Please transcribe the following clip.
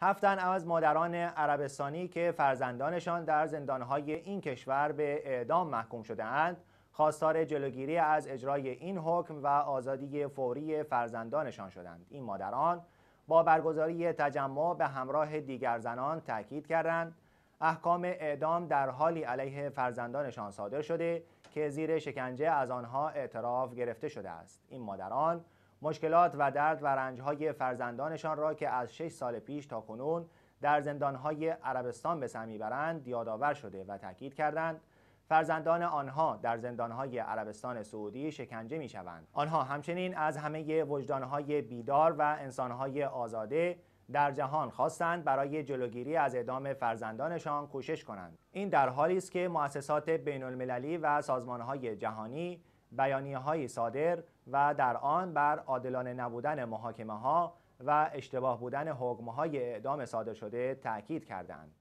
هفتن از مادران عربستانی که فرزندانشان در زندانهای این کشور به اعدام محکوم شده اند خواستار جلوگیری از اجرای این حکم و آزادی فوری فرزندانشان شدند. این مادران با برگزاری تجمع به همراه دیگر زنان تاکید کردند. احکام اعدام در حالی علیه فرزندانشان صادر شده که زیر شکنجه از آنها اعتراف گرفته شده است. این مادران مشکلات و درد و رنجهای فرزندانشان را که از 6 سال پیش تا کنون در زندانهای عربستان به سر می‌برند یادآور شده و تاکید کردند فرزندان آنها در زندانهای عربستان سعودی شکنجه می شوند. آنها همچنین از همه وجدانهای بیدار و انسانهای آزاده در جهان خواستند برای جلوگیری از اعدام فرزندانشان کوشش کنند. این در حالی است که مؤسسات بین المللی و سازمانهای جهانی بیانیه های صادر و در آن بر عادلانه نبودن محاکمه ها و اشتباه بودن حکم های اعدام صادر شده تاکید کردند.